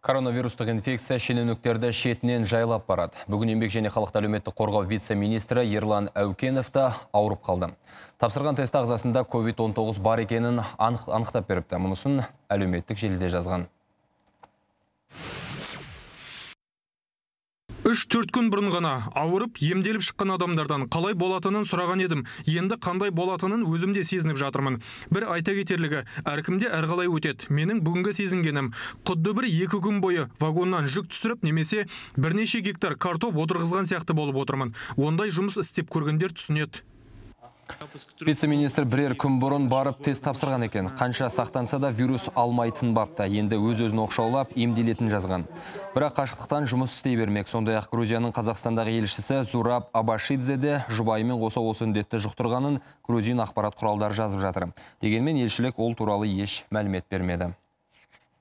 Коронавирустық инфекция шенеуніктерді шетінен жайлап барады. Бүгін еңбек және халықты әлеуметтік қорғау вице-министрі Ерлан Әукенов та ауырып қалды. Тапсырған тест ағзасында COVID-19 бар екенін анық- анықтап беріпті. Мұнысын әлеуметтік желіде жазған. Үш төрт күн бұрын ғана ауырып емделіп шыққан адамдардан қалай болатынын сұраған едім. Енді қандай болатынын өзім де сезініп жатырмын. Бір айта кетерлігі әркімде әрқалай өтеді. Менің бүгінгі сезінгенім құдды бір екі күн бойы вагоннан жүк түсіріп немесе бірнеше гектар картоп отырғызған сияқты болып отырмын. Ондай жұмыс істеп көргендер түсінеді. Вице-министр бірер күн бұрын барып тест тапсырған екен. Қанша сақтанса да вирус алмайтын бапта. Енді өз-өзін оқшаулап емделетін жазған. Бірақ қашықтықтан жұмыс істей бермек. Сондай-ақ Грузияның Қазақстандағы елшісі Зураб Абашидзе де жұбайымен қоса осы індетті жұқтырғанын грузин ақпарат құралдары жазып жатыр. Дегенмен елшілік ол туралы еш мәлімет бермеді.